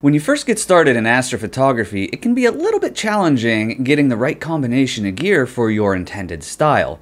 When you first get started in astrophotography, it can be a little bit challenging getting the right combination of gear for your intended style.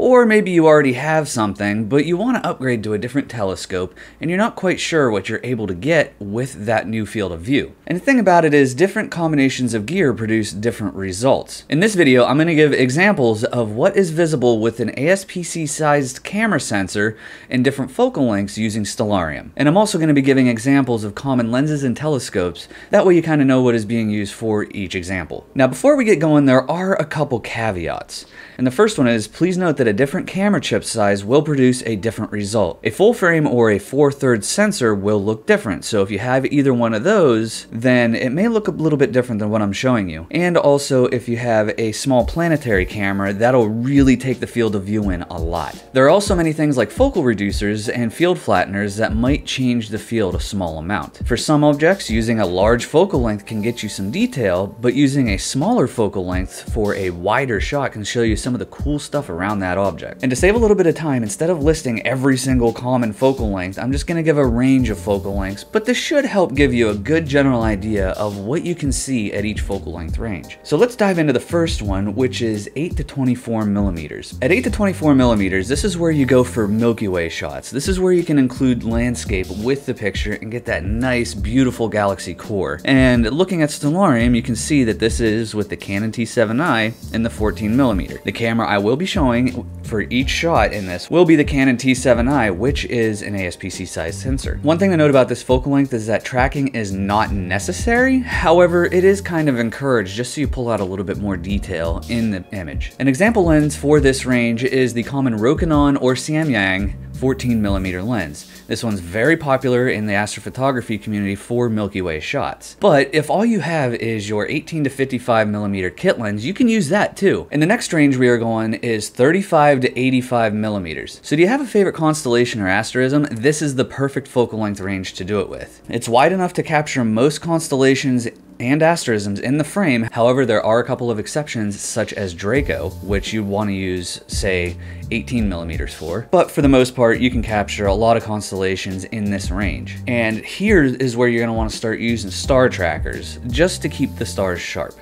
Or maybe you already have something, but you want to upgrade to a different telescope and you're not quite sure what you're able to get with that new field of view. And the thing about it is different combinations of gear produce different results. In this video, I'm going to give examples of what is visible with an ASPC sized camera sensor and different focal lengths using Stellarium. And I'm also going to be giving examples of common lenses and telescopes. That way you kind of know what is being used for each example. Now before we get going, there are a couple caveats. And the first one is please note that a different camera chip size will produce a different result. A full frame or a 4 thirds sensor will look different. So if you have either one of those, then it may look a little bit different than what I'm showing you. And also if you have a small planetary camera, that'll really take the field of view in a lot. There are also many things like focal reducers and field flatteners that might change the field a small amount. For some objects, using a large focal length can get you some detail, but using a smaller focal length for a wider shot can show you some some of the cool stuff around that object. And to save a little bit of time, instead of listing every single common focal length, I'm just gonna give a range of focal lengths, but this should help give you a good general idea of what you can see at each focal length range. So let's dive into the first one, which is 8 to 24 millimeters. At 8 to 24 millimeters, this is where you go for Milky Way shots. This is where you can include landscape with the picture and get that nice, beautiful galaxy core. And looking at Stellarium, you can see that this is with the Canon T7i and the 14 millimeter. The camera I will be showing for each shot in this will be the Canon T7i, which is an ASPC size sensor. One thing to note about this focal length is that tracking is not necessary. However, it is kind of encouraged just so you pull out a little bit more detail in the image. An example lens for this range is the common Rokinon or Samyang 14 millimeter lens. This one's very popular in the astrophotography community for Milky Way shots. But if all you have is your 18 to 55 millimeter kit lens, you can use that too. And the next range we are going is 35 to 85 millimeters. So do you have a favorite constellation or asterism? This is the perfect focal length range to do it with. It's wide enough to capture most constellations and asterisms in the frame. However, there are a couple of exceptions such as Draco, which you'd want to use, say, 18 millimeters for. But for the most part, you can capture a lot of constellations in this range. And here is where you're gonna wanna start using star trackers just to keep the stars sharp.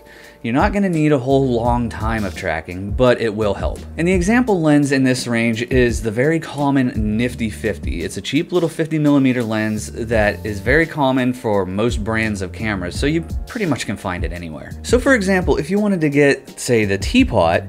You're not going to need a whole long time of tracking, but it will help. And the example lens in this range is the very common Nifty 50. It's a cheap little 50mm lens that is very common for most brands of cameras, so you pretty much can find it anywhere. So for example, if you wanted to get, say, the teapot,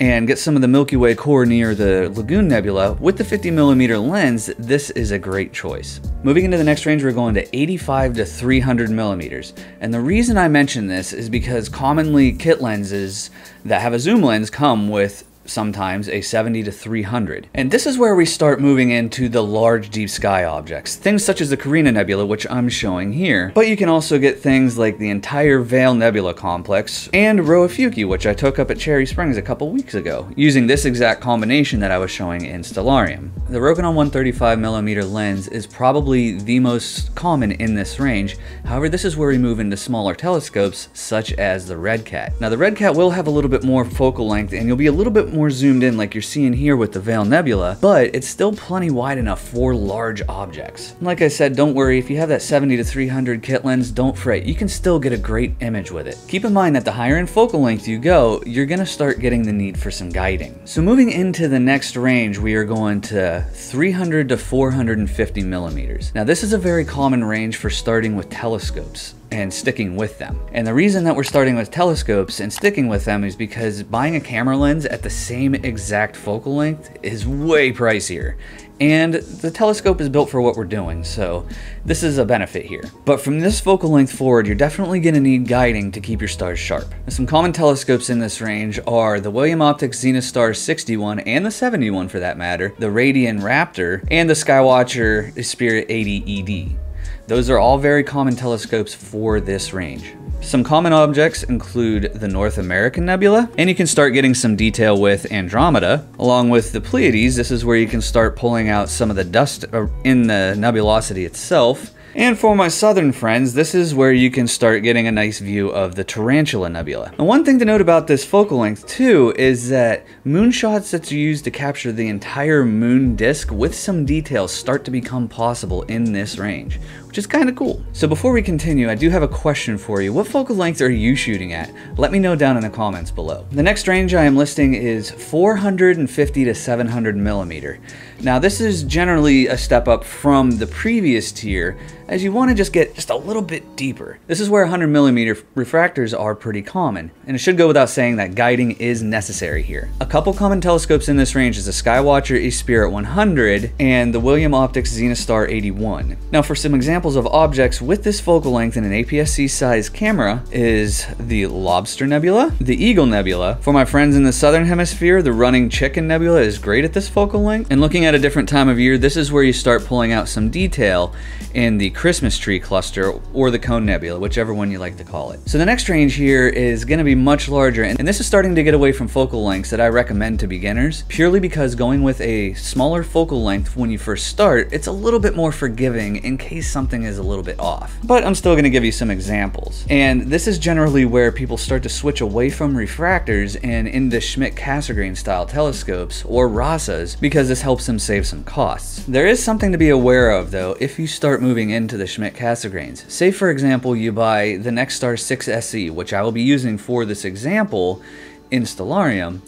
and get some of the Milky Way core near the Lagoon Nebula, with the 50 millimeter lens, this is a great choice. Moving into the next range, we're going to 85 to 300 millimeters. And the reason I mention this is because commonly kit lenses that have a zoom lens come with sometimes a 70 to 300. And this is where we start moving into the large deep sky objects, things such as the Carina Nebula, which I'm showing here. But you can also get things like the entire Veil Nebula complex and Ophiuchi, which I took up at Cherry Springs a couple weeks ago, using this exact combination that I was showing in Stellarium. The Rokinon 135mm lens is probably the most common in this range, however this is where we move into smaller telescopes such as the Red Cat. Now the Red Cat will have a little bit more focal length and you'll be a little bit more zoomed in like you're seeing here with the Veil Nebula, but it's still plenty wide enough for large objects. Like I said, don't worry, if you have that 70 to 300 kit lens, don't fret, you can still get a great image with it. Keep in mind that the higher in focal length you go, you're gonna start getting the need for some guiding. So moving into the next range, we are going to 300 to 450 millimeters. Now this is a very common range for starting with telescopes and sticking with them. And the reason that we're starting with telescopes and sticking with them is because buying a camera lens at the same exact focal length is way pricier. And the telescope is built for what we're doing, so this is a benefit here. But from this focal length forward, you're definitely going to need guiding to keep your stars sharp. Some common telescopes in this range are the William Optics Zenithstar 61 and the 71 for that matter, the Radian Raptor, and the Skywatcher Esprit 80 ED. Those are all very common telescopes for this range. Some common objects include the North American Nebula, and you can start getting some detail with Andromeda, along with the Pleiades. This is where you can start pulling out some of the dust uh, in the nebulosity itself. And for my southern friends, this is where you can start getting a nice view of the Tarantula Nebula. And one thing to note about this focal length too is that moonshots that you use to capture the entire moon disk with some details start to become possible in this range, which is kind of cool. So before we continue, I do have a question for you. What focal length are you shooting at? Let me know down in the comments below. The next range I am listing is 450 to 700 millimeter. Now this is generally a step up from the previous tier as you want to just get just a little bit deeper. This is where 100 millimeter refractors are pretty common, and it should go without saying that guiding is necessary here. A couple common telescopes in this range is the Skywatcher Esprit 100 and the William Optics Zenithstar 81. Now for some examples of objects with this focal length in an APS-C size camera is the Lobster Nebula, the Eagle Nebula. For my friends in the Southern Hemisphere, the Running Chicken Nebula is great at this focal length, and looking at a different time of year, this is where you start pulling out some detail in the Christmas tree cluster or the Cone Nebula, whichever one you like to call it. So the next range here is going to be much larger, and this is starting to get away from focal lengths that I recommend to beginners, purely because going with a smaller focal length when you first start, it's a little bit more forgiving in case something is a little bit off. But I'm still going to give you some examples. And this is generally where people start to switch away from refractors and into Schmidt-Cassegrain style telescopes or RASAs because this helps them save some costs. There is something to be aware of though if you start moving into the Schmidt-Cassegrains. Say for example you buy the Nexstar 6 SE, which I will be using for this example in Stellarium,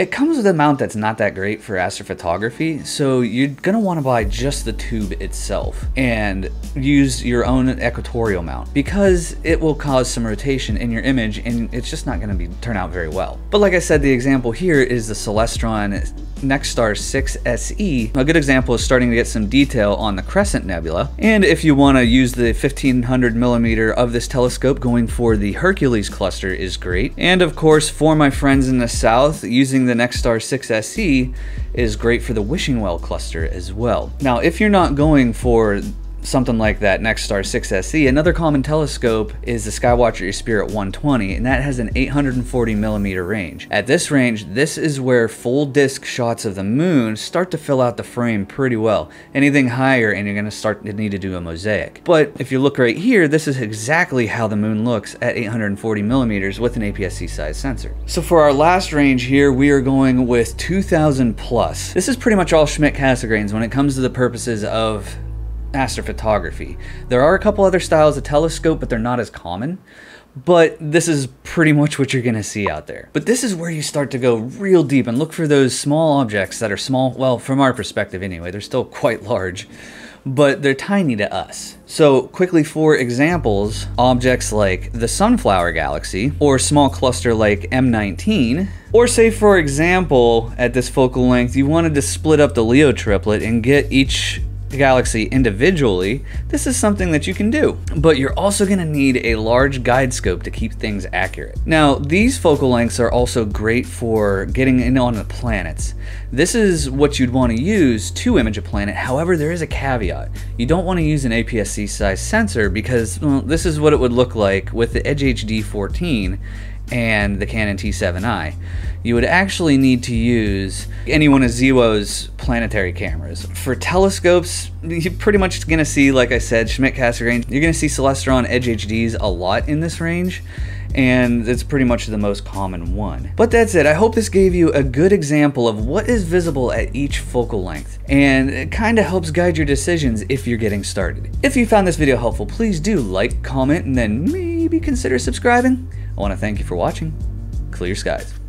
it comes with a mount that's not that great for astrophotography, so you're gonna wanna buy just the tube itself and use your own equatorial mount because it will cause some rotation in your image and it's just not gonna be turn out very well. But like I said, the example here is the Celestron Nexstar 6 SE. A good example is starting to get some detail on the Crescent Nebula. And if you want to use the 1500 millimeter of this telescope, going for the Hercules cluster is great. And of course, for my friends in the south, using the Nexstar 6 SE is great for the Wishing Well cluster as well. Now, if you're not going for something like that Nexstar 6 SE. Another common telescope is the Skywatcher Esprit 120, and that has an 840 millimeter range. At this range, this is where full disc shots of the moon start to fill out the frame pretty well. Anything higher, and you're gonna start to need to do a mosaic. But if you look right here, this is exactly how the moon looks at 840 millimeters with an APS-C size sensor. So for our last range here, we are going with 2000 plus. This is pretty much all Schmidt-Cassegrains when it comes to the purposes of astrophotography. There are a couple other styles of telescope, but they're not as common. But this is pretty much what you're gonna see out there. But this is where you start to go real deep and look for those small objects that are small, well, from our perspective anyway, they're still quite large, but they're tiny to us. So quickly for examples, objects like the Sunflower Galaxy, or small cluster like M19, or say for example, at this focal length, you wanted to split up the Leo triplet and get each galaxy individually, this is something that you can do. But you're also going to need a large guide scope to keep things accurate. Now, these focal lengths are also great for getting in on the planets. This is what you'd want to use to image a planet. However, there is a caveat. You don't want to use an APS-C size sensor because well, this is what it would look like with the Edge HD 14 and the Canon T7i, you would actually need to use any one of ZWO's planetary cameras. For telescopes, you're pretty much to see, like I said, Schmidt-Cassegrain. You're going to see Celestron Edge HDs a lot in this range, and it's pretty much the most common one. But that's it. I hope this gave you a good example of what is visible at each focal length, and it kind of helps guide your decisions if you're getting started. If you found this video helpful, please do like, comment, and then maybe consider subscribing. I want to thank you for watching. Clear skies.